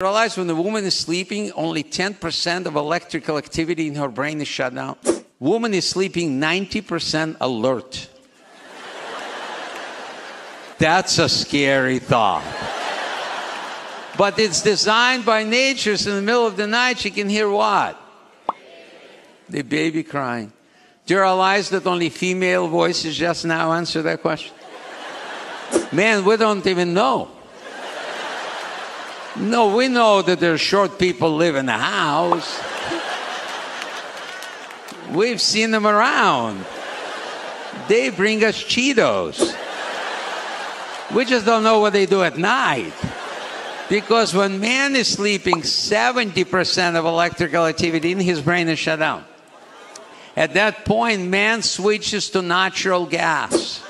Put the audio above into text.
Realize when the woman is sleeping, only 10% of electrical activity in her brain is shut down. Woman is sleeping 90% alert. That's a scary thought. But it's designed by nature, so in the middle of the night she can hear what? The baby crying. Do you realize that only female voices just now answer that question? Man, we don't even know. No, we know that there's short people live in the house. We've seen them around. They bring us Cheetos. We just don't know what they do at night. Because when man is sleeping, 70% of electrical activity in his brain is shut down. At that point, man switches to natural gas.